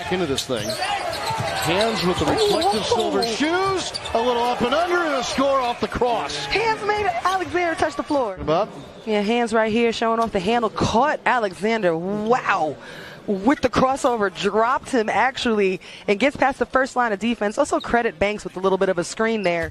Back into this thing. Hands with the reflective silver shoes. A little up and under and a score off the cross. Hands made Alexander touch the floor. Up. Yeah, hands right here showing off the handle. Caught Alexander. Wow. With the crossover, dropped him actually, and gets past the first line of defense. Also credit Banks with a little bit of a screen there.